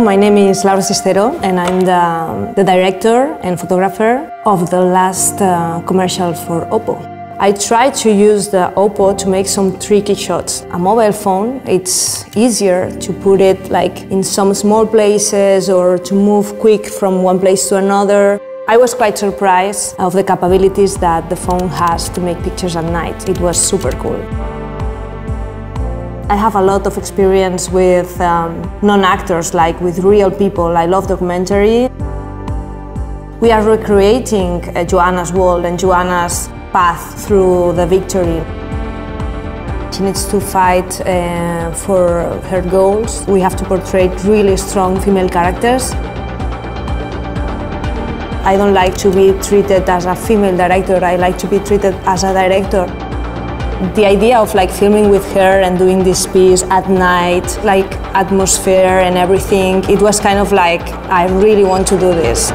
My name is Laura Sisteró and I'm the, the director and photographer of the last uh, commercial for Oppo. I tried to use the Oppo to make some tricky shots. A mobile phone, it's easier to put it like in some small places or to move quick from one place to another. I was quite surprised of the capabilities that the phone has to make pictures at night. It was super cool. I have a lot of experience with um, non-actors, like with real people. I love documentary. We are recreating uh, Joanna's world and Joanna's path through the victory. She needs to fight uh, for her goals. We have to portray really strong female characters. I don't like to be treated as a female director, I like to be treated as a director. The idea of like filming with her and doing this piece at night, like atmosphere and everything, it was kind of like, I really want to do this.